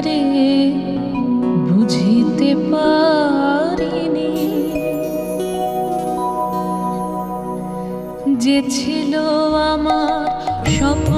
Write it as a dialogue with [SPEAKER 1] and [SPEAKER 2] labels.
[SPEAKER 1] তারে বুঝিতে পারিনি। যে ছিল আমার স্বপ্ন